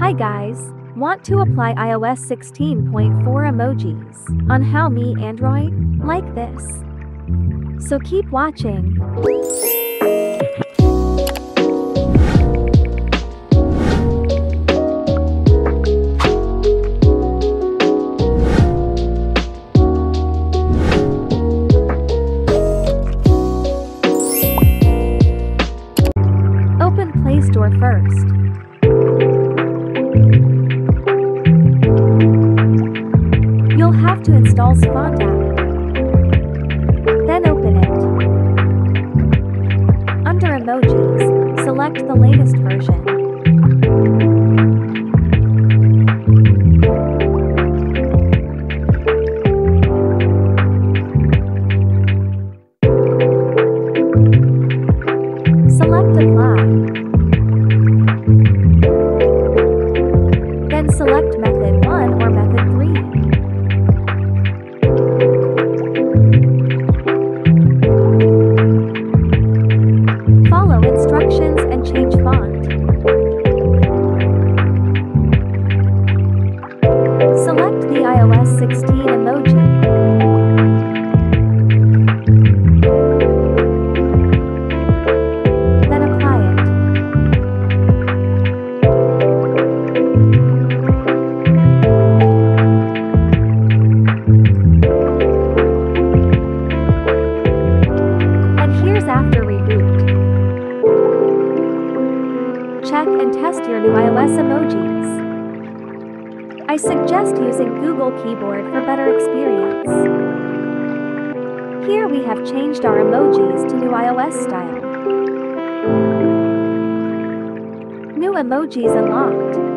Hi guys! Want to apply iOS 16.4 emojis on How Me Android? Like this. So keep watching. Open Play Store first. You'll have to install zFont app. Then open it. Under Emojis, select the latest version. Select Apply. Select Method 1 or Method 3. Follow instructions and change font. Select the iOS 16 emoji. Your new iOS emojis. I suggest using Google Keyboard for better experience. Here we have changed our emojis to new iOS style. New emojis unlocked.